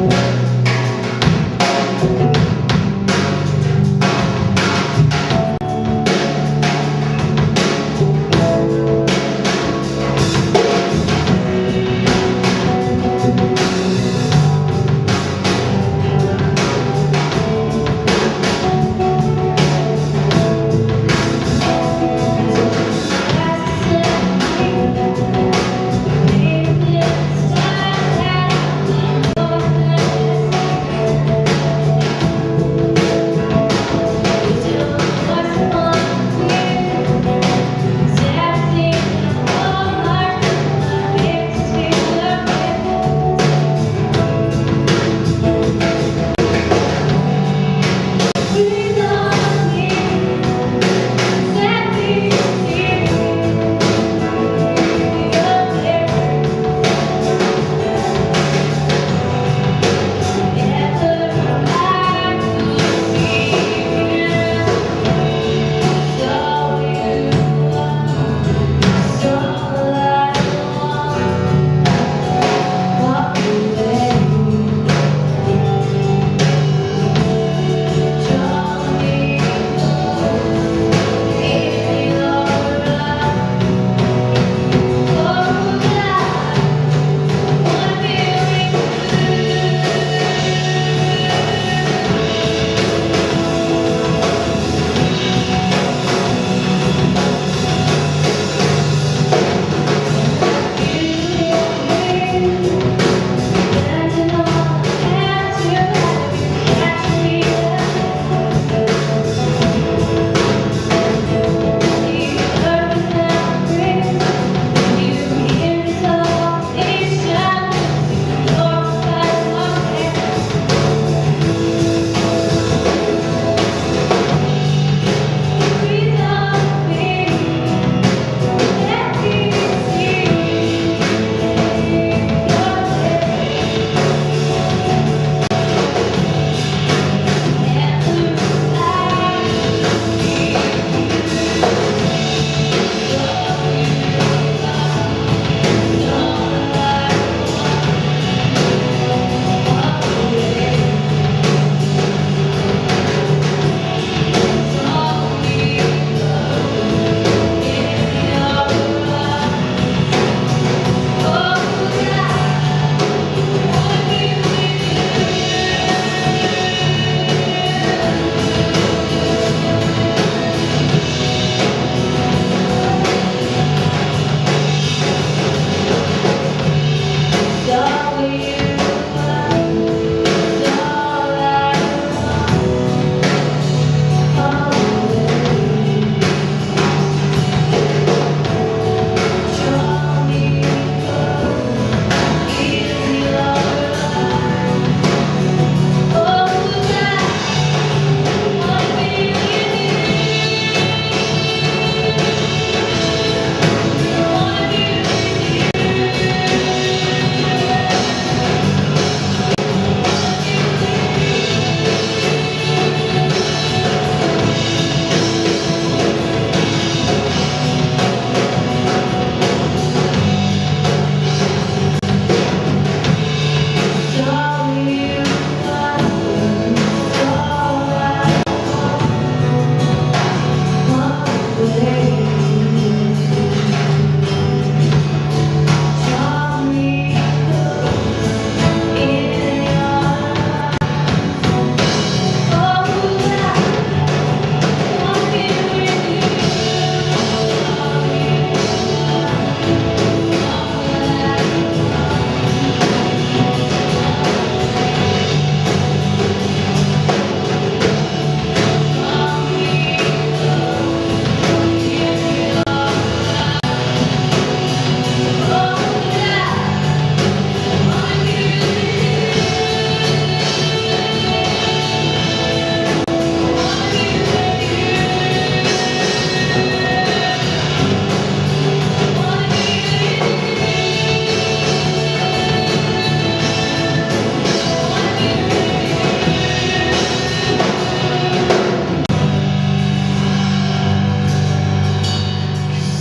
You.